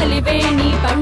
அலிவேணி பண்